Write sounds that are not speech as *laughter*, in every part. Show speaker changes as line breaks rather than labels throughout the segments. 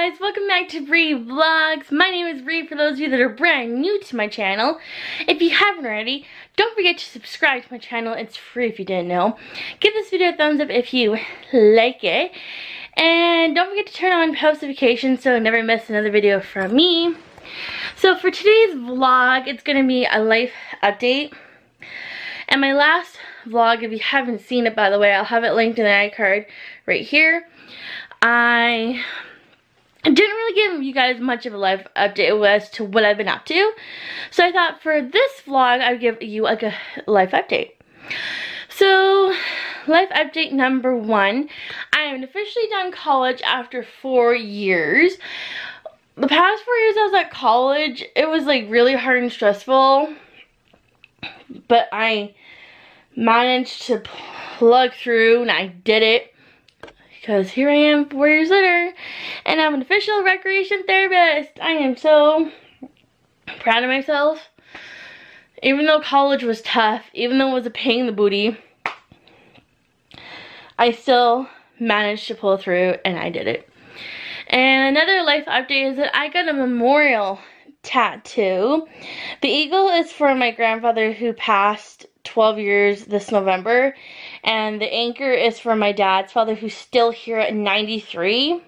guys, welcome back to Bri Vlogs. My name is Bri for those of you that are brand new to my channel. If you haven't already, don't forget to subscribe to my channel. It's free if you didn't know. Give this video a thumbs up if you like it. And don't forget to turn on post notifications so you never miss another video from me. So for today's vlog, it's going to be a life update. And my last vlog, if you haven't seen it by the way, I'll have it linked in the iCard right here. I didn't really give you guys much of a life update as to what I've been up to. So I thought for this vlog, I would give you like a life update. So, life update number one. I am officially done college after four years. The past four years I was at college, it was like really hard and stressful. But I managed to plug through and I did it. Because here I am four years later and I'm an official recreation therapist. I am so proud of myself. Even though college was tough, even though it was a pain in the booty, I still managed to pull through and I did it. And another life update is that I got a memorial tattoo. The eagle is for my grandfather who passed 12 years this November. And the anchor is for my dad's father who's still here at 93.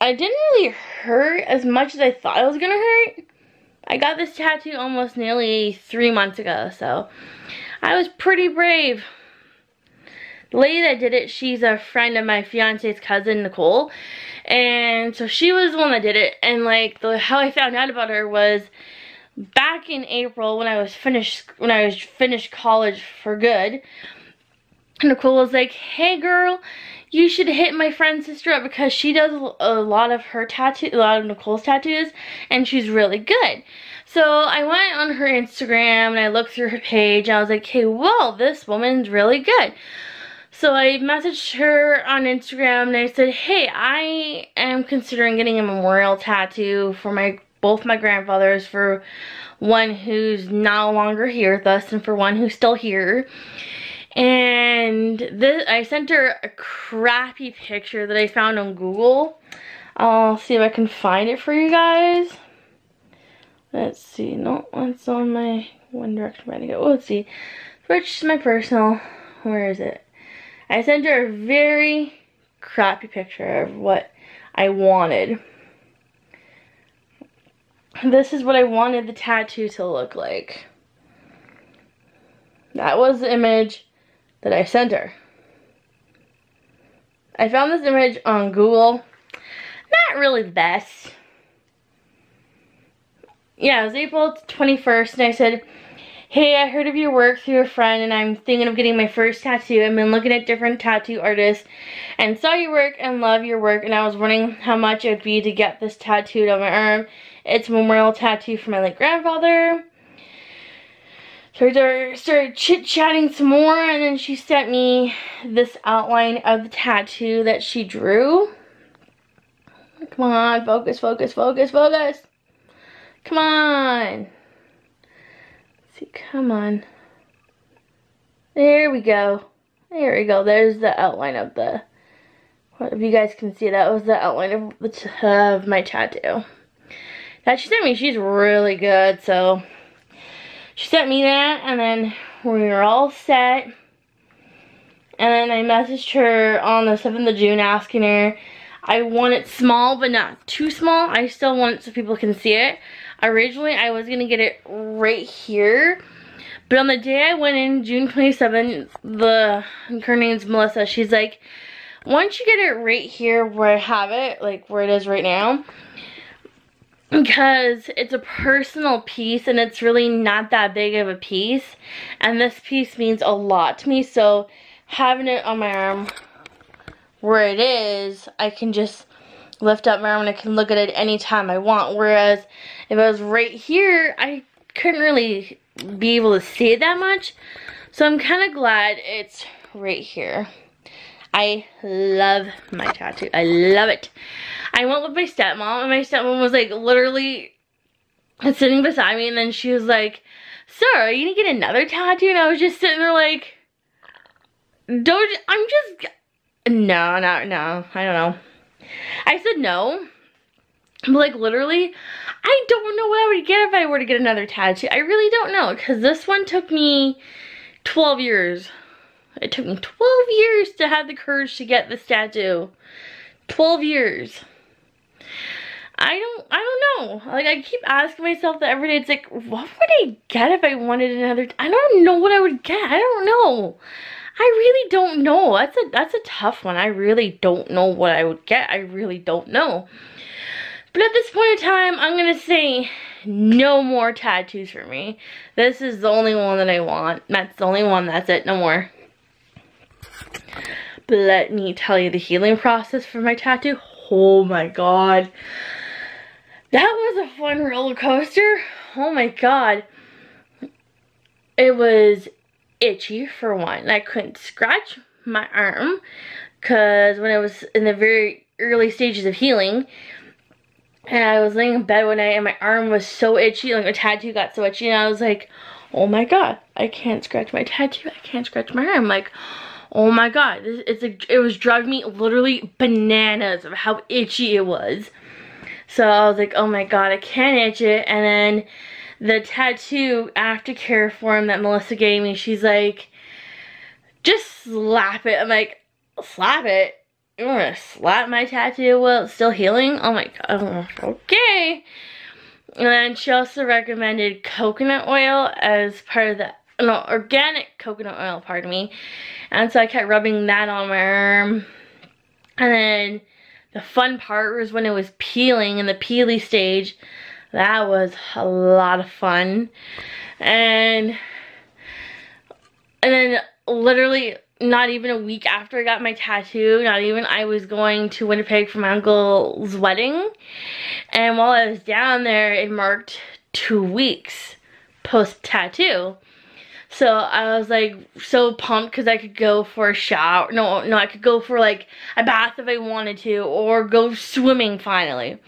I didn't really hurt as much as I thought it was to hurt. I got this tattoo almost nearly three months ago, so I was pretty brave. Lady that did it, she's a friend of my fiance's cousin, Nicole. And so she was the one that did it. And like, the, how I found out about her was back in April when I was finished when I was finished college for good. Nicole was like, "Hey girl, you should hit my friend's sister up because she does a lot of her tattoo, a lot of Nicole's tattoos, and she's really good." So I went on her Instagram and I looked through her page. I was like, "Hey, whoa, this woman's really good." So I messaged her on Instagram and I said, "Hey, I am considering getting a memorial tattoo for my both my grandfathers for one who's no longer here with us and for one who's still here. And this, I sent her a crappy picture that I found on Google. I'll see if I can find it for you guys. Let's see. No, it's on my One Direction ready go. Let's see. Which is my personal. Where is it? I sent her a very crappy picture of what I wanted this is what I wanted the tattoo to look like. That was the image that I sent her. I found this image on Google. Not really the best. Yeah, it was April 21st and I said, Hey, I heard of your work through a friend and I'm thinking of getting my first tattoo. I've been looking at different tattoo artists and saw your work and love your work and I was wondering how much it would be to get this tattooed on my arm it's a memorial tattoo for my late grandfather. So we started chit-chatting some more and then she sent me this outline of the tattoo that she drew. Come on, focus, focus, focus, focus. Come on. See, come on. There we go. There we go. There's the outline of the, if you guys can see, that was the outline of, the, of my tattoo that she sent me. She's really good. So she sent me that and then we were all set. And then I messaged her on the 7th of June asking her, I want it small but not too small. I still want it so people can see it. Originally I was going to get it right here. But on the day I went in, June 27th, the, her name's Melissa, she's like, once you get it right here where I have it, like where it is right now, because it's a personal piece and it's really not that big of a piece and this piece means a lot to me so having it on my arm where it is I can just lift up my arm and I can look at it anytime I want. Whereas if I was right here I couldn't really be able to see it that much. So I'm kind of glad it's right here. I love my tattoo. I love it. I went with my stepmom and my stepmom was like literally sitting beside me and then she was like, sir, are you gonna get another tattoo? And I was just sitting there like, don't, I'm just, no, no, no, I don't know. I said no. But like literally, I don't know what I would get if I were to get another tattoo. I really don't know because this one took me 12 years. It took me 12 years to have the courage to get this tattoo. 12 years. I don't, I don't know. Like, I keep asking myself that every day. It's like, what would I get if I wanted another? I don't know what I would get. I don't know. I really don't know. That's a, that's a tough one. I really don't know what I would get. I really don't know. But at this point in time, I'm going to say no more tattoos for me. This is the only one that I want. That's the only one. That's it. No more. But let me tell you the healing process for my tattoo. Oh my god. That was a fun roller coaster. Oh my god. It was itchy for one. I couldn't scratch my arm because when I was in the very early stages of healing and I was laying in bed one night and my arm was so itchy, like my tattoo got so itchy and I was like, oh my god, I can't scratch my tattoo, I can't scratch my arm. Like, oh my god, this, it's a, it was driving me literally bananas of how itchy it was. So I was like, oh my god, I can't itch it. And then the tattoo aftercare form that Melissa gave me, she's like, just slap it. I'm like, slap it? You want to slap my tattoo while it's still healing? Oh my god, okay. And then she also recommended coconut oil as part of the, no, organic coconut oil, pardon me. And so I kept rubbing that on my arm. And then the fun part was when it was peeling in the peely stage. That was a lot of fun. And and then literally not even a week after I got my tattoo, not even, I was going to Winnipeg for my uncle's wedding. And while I was down there, it marked two weeks post-tattoo. So I was like so pumped because I could go for a shower. No, no, I could go for like a bath if I wanted to or go swimming finally.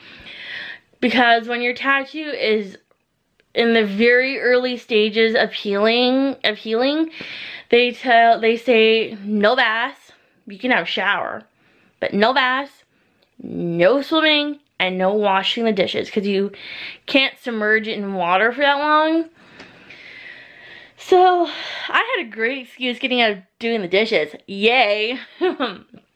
Because when your tattoo is in the very early stages of healing, of healing, they tell, they say no bath, you can have a shower, but no bath, no swimming, and no washing the dishes because you can't submerge it in water for that long so, I had a great excuse getting out of doing the dishes. Yay! *laughs*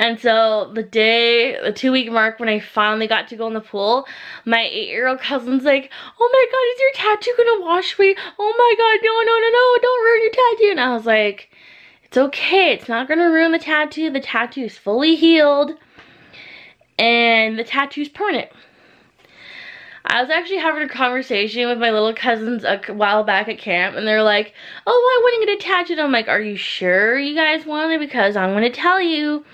and so, the day, the two week mark when I finally got to go in the pool, my eight year old cousin's like, oh my god, is your tattoo gonna wash me? Oh my god, no, no, no, no, don't ruin your tattoo. And I was like, it's okay, it's not gonna ruin the tattoo. The tattoo is fully healed. And the tattoo's permanent. I was actually having a conversation with my little cousins a while back at camp, and they're like, oh, I wouldn't get attached. And I'm like, are you sure you guys want it? Because I'm going to tell you,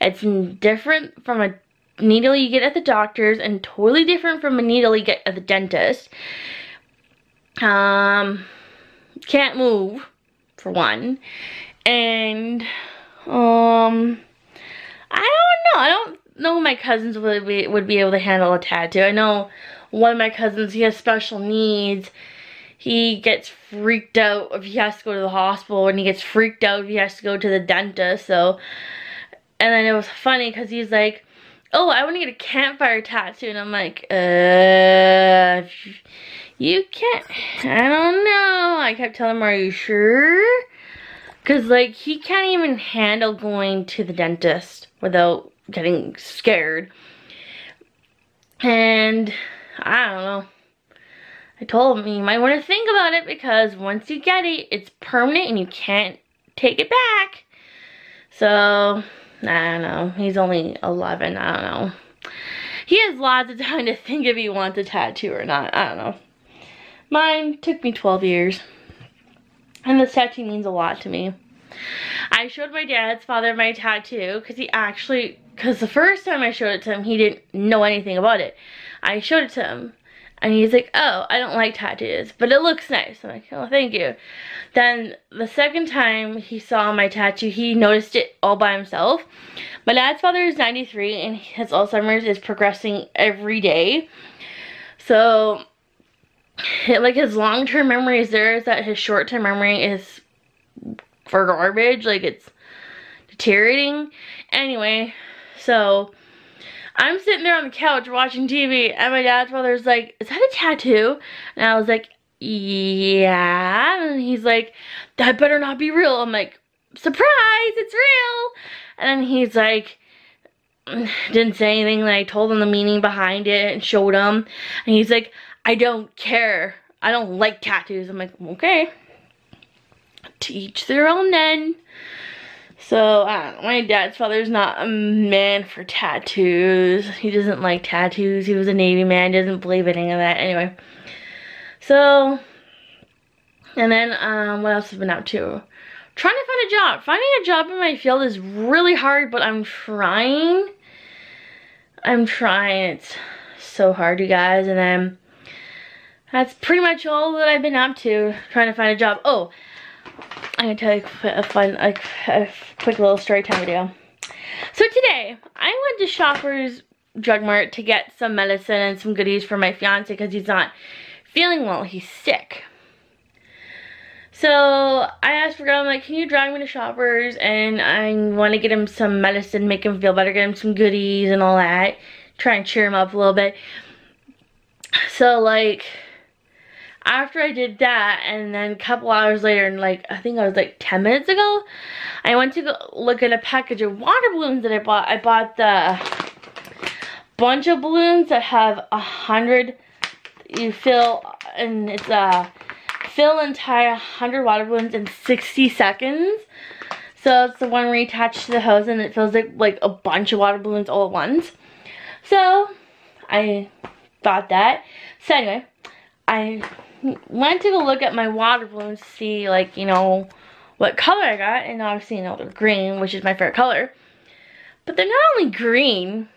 it's different from a needle you get at the doctor's and totally different from a needle you get at the dentist. Um, can't move, for one. And, um, I don't know. I don't know my cousins would be, would be able to handle a tattoo. I know one of my cousins, he has special needs. He gets freaked out if he has to go to the hospital and he gets freaked out if he has to go to the dentist. So, and then it was funny because he's like, oh, I want to get a campfire tattoo. And I'm like, uh, you can't, I don't know. I kept telling him, are you sure? Because, like, he can't even handle going to the dentist without getting scared. And I don't know. I told him you might want to think about it because once you get it, it's permanent and you can't take it back. So, I don't know. He's only 11. I don't know. He has lots of time to think if he wants a tattoo or not. I don't know. Mine took me 12 years. And this tattoo means a lot to me. I showed my dad's father my tattoo because he actually, because the first time I showed it to him, he didn't know anything about it. I showed it to him. And he's like, oh, I don't like tattoos, but it looks nice. I'm like, oh, thank you. Then the second time he saw my tattoo, he noticed it all by himself. My dad's father is 93 and his Alzheimer's is progressing every day. So, it, like his long-term memory is there, is that his short-term memory is for garbage. Like it's deteriorating. Anyway, So I'm sitting there on the couch watching TV and my dad's brother's like, is that a tattoo? And I was like, yeah. And he's like, that better not be real. I'm like, surprise, it's real. And then he's like, *sighs* didn't say anything. And I told him the meaning behind it and showed him. And he's like, I don't care. I don't like tattoos. I'm like, okay. To each their own then. So, uh, my dad's father's not a man for tattoos. He doesn't like tattoos. He was a Navy man. Doesn't believe in any of that. Anyway. So, and then, um, what else have I been up to? Trying to find a job. Finding a job in my field is really hard, but I'm trying. I'm trying. It's so hard, you guys. And then, that's pretty much all that I've been up to. Trying to find a job. Oh, I'm gonna tell you a fun, a, a quick little story time video. So today, I went to Shoppers Drug Mart to get some medicine and some goodies for my fiance because he's not feeling well. He's sick. So I asked for girl, I'm like, can you drive me to Shoppers? And I want to get him some medicine, make him feel better, get him some goodies and all that. Try and cheer him up a little bit. So like, after I did that, and then a couple hours later, and like, I think I was like 10 minutes ago, I went to go look at a package of water balloons that I bought. I bought the bunch of balloons that have a hundred, you fill, and it's a fill and tie 100 water balloons in 60 seconds. So it's the one where you attach to the hose and it feels like, like a bunch of water balloons all at once. So I thought that. So anyway, I went to go look at my water balloons to see like, you know, what color I got. And obviously, you know, they're green, which is my favorite color. But they're not only green.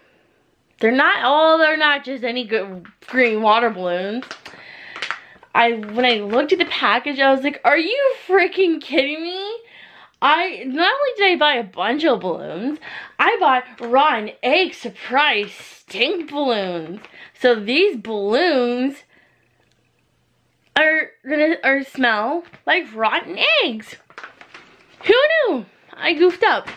They're not, all. they're not just any good green water balloons. I, when I looked at the package, I was like, are you freaking kidding me? I, not only did I buy a bunch of balloons, I bought rotten egg surprise stink balloons. So these balloons are gonna are smell like rotten eggs. Who knew? I goofed up.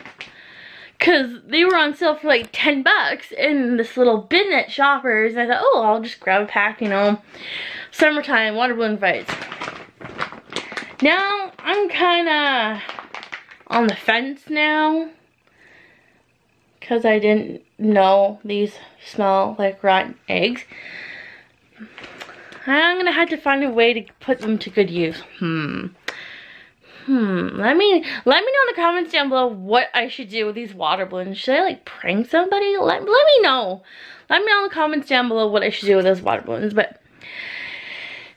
Cause they were on sale for like 10 bucks in this little bin at Shoppers. And I thought, oh, I'll just grab a pack, you know. Summertime, water balloon fights. Now, I'm kinda on the fence now. Cause I didn't know these smell like rotten eggs. I'm gonna have to find a way to put them to good use. Hmm. Hmm. Let me let me know in the comments down below what I should do with these water balloons. Should I like prank somebody? Let, let me know. Let me know in the comments down below what I should do with those water balloons. But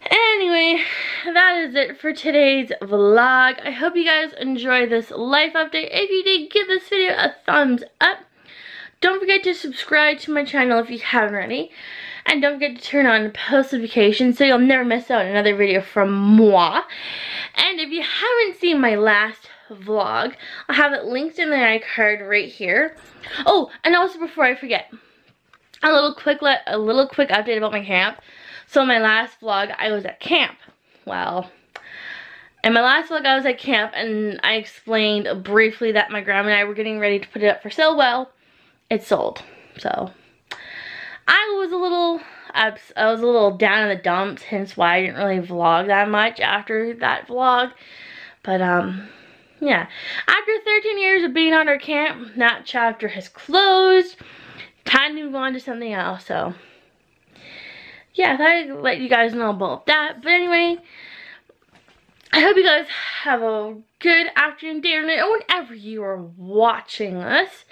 anyway, that is it for today's vlog. I hope you guys enjoy this life update. If you did, give this video a thumbs up. Don't forget to subscribe to my channel if you haven't already. And don't forget to turn on post notifications so you'll never miss out on another video from moi. And if you haven't seen my last vlog, I'll have it linked in the iCard right here. Oh, and also before I forget, a little quick let a little quick update about my camp. So my last vlog, I was at camp. Well, in my last vlog, I was at camp and I explained briefly that my grandma and I were getting ready to put it up for sale. Well, it sold. So I was a little I was a little down in the dumps, hence why I didn't really vlog that much after that vlog. But, um, yeah. After 13 years of being under camp, that chapter has closed. Time to move on to something else, so. Yeah, I thought I'd let you guys know about that. But anyway, I hope you guys have a good afternoon, day, or night, or whenever you are watching us.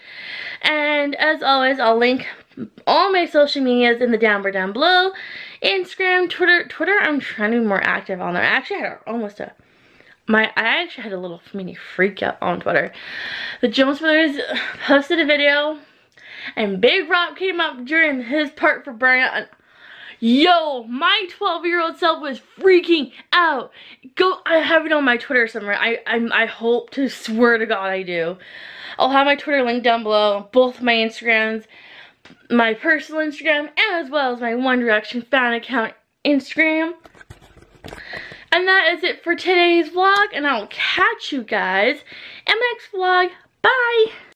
And as always, I'll link all my social medias in the down bar down below. Instagram, Twitter. Twitter, I'm trying to be more active on there. I actually had almost a my I actually had a little mini freak out on Twitter. The Jonas Brothers posted a video and Big Rob came up during his part for Burnin' Up Yo, my 12 year old self was freaking out. Go, I have it on my Twitter somewhere. I, I, I hope to swear to God I do. I'll have my Twitter link down below, both my Instagrams, my personal Instagram, as well as my One Direction fan account Instagram. And that is it for today's vlog, and I'll catch you guys in my next vlog. Bye!